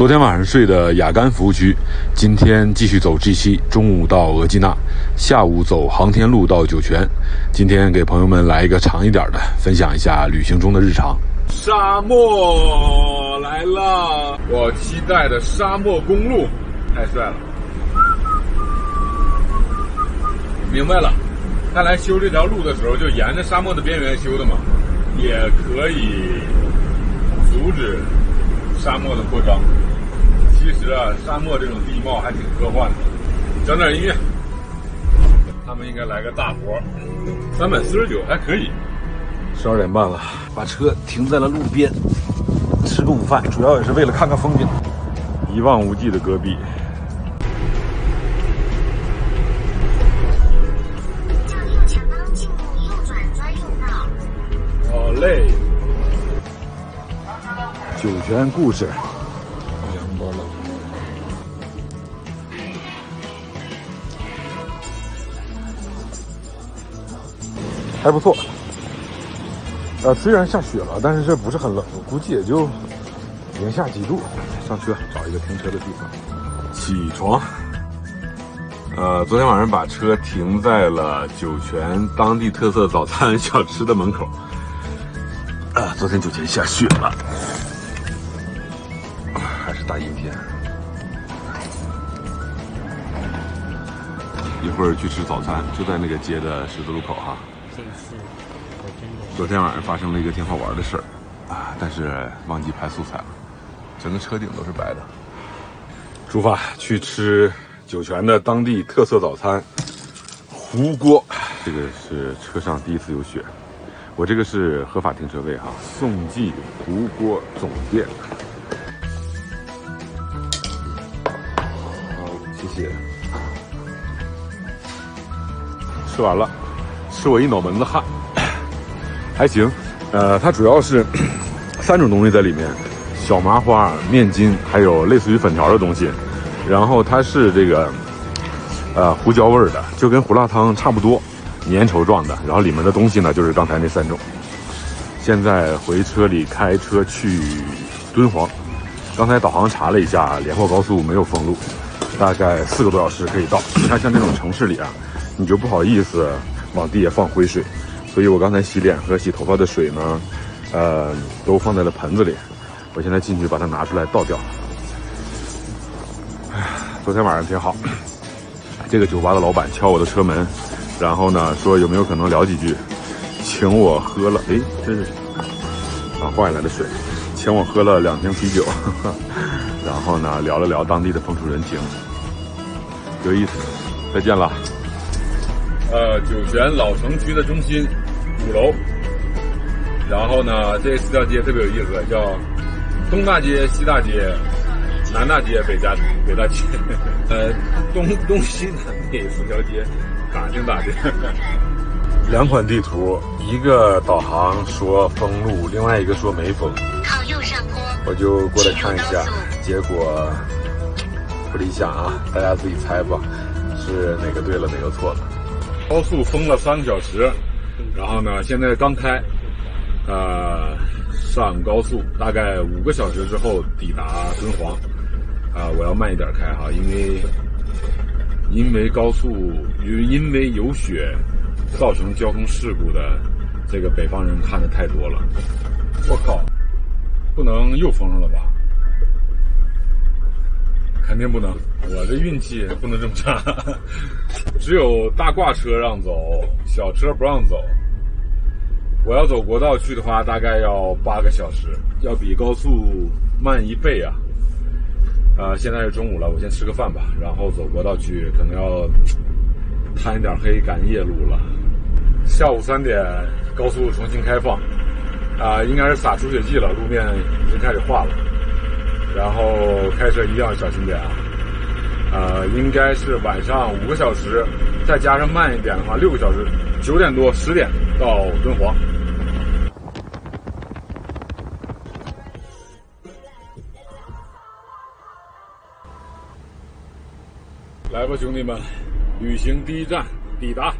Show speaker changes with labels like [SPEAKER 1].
[SPEAKER 1] 昨天晚上睡的雅干服务区，今天继续走 G 七，中午到额济纳，下午走航天路到酒泉。今天给朋友们来一个长一点的，分享一下旅行中的日常。沙漠来了，我期待的沙漠公路，太帅了！明白了，看来修这条路的时候，就沿着沙漠的边缘修的嘛，也可以阻止沙漠的扩张。其实啊，沙漠这种地貌还挺科幻的。整点音乐，他们应该来个大活三百四十九还可以。十二点半了，把车停在了路边，吃个午饭，主要也是为了看看风景。一望无际的戈壁。好嘞。酒泉故事。还不错，呃，虽然下雪了，但是这不是很冷，估计也就零下几度。上车找一个停车的地方，起床。呃，昨天晚上把车停在了酒泉当地特色早餐小吃的门口。啊，昨天酒泉下雪了，还是大阴天。一会儿去吃早餐，就在那个街的十字路口哈。昨天晚上发生了一个挺好玩的事儿啊，但是忘记拍素材了，整个车顶都是白的。出发去吃酒泉的当地特色早餐——糊锅。这个是车上第一次有雪，我这个是合法停车位哈。宋记糊锅总店。好，谢谢。吃完了。吃我一脑门子汗，还行，呃，它主要是 三种东西在里面，小麻花、面筋，还有类似于粉条的东西，然后它是这个呃胡椒味的，就跟胡辣汤差不多，粘稠状的，然后里面的东西呢就是刚才那三种。现在回车里开车去敦煌，刚才导航查了一下，连霍高速没有封路，大概四个多小时可以到。你看像这种城市里啊，你就不好意思。往地下放灰水，所以我刚才洗脸和洗头发的水呢，呃，都放在了盆子里。我现在进去把它拿出来倒掉。哎，昨天晚上挺好。这个酒吧的老板敲我的车门，然后呢说有没有可能聊几句，请我喝了，哎，这是啊换下来的水，请我喝了两瓶啤酒，然后呢聊了聊当地的风土人情，有意思。再见了。呃，酒泉老城区的中心五楼，然后呢，这四条街特别有意思，叫东大街、西大街、南大街、北家北大街，呃，东东西南北四条街，打听打听。两款地图，一个导航说封路，另外一个说没封。靠右上坡。我就过来看一下，结果不理想啊，大家自己猜吧，是哪个对了，哪个错了。高速封了三个小时，然后呢，现在刚开，呃，上高速大概五个小时之后抵达敦煌，啊，我要慢一点开哈，因为因为高速因因为有雪造成交通事故的这个北方人看的太多了，我靠，不能又封上了吧？肯定不能，我这运气不能这么差。只有大挂车让走，小车不让走。我要走国道去的话，大概要八个小时，要比高速慢一倍啊。呃，现在是中午了，我先吃个饭吧，然后走国道去，可能要贪一点黑赶夜路了。下午三点，高速重新开放，啊，应该是撒除雪剂了，路面已经开始化了。然后开车一定要小心点啊！呃，应该是晚上五个小时，再加上慢一点的话，六个小时，九点多十点到敦煌。来吧，兄弟们，旅行第一站抵达。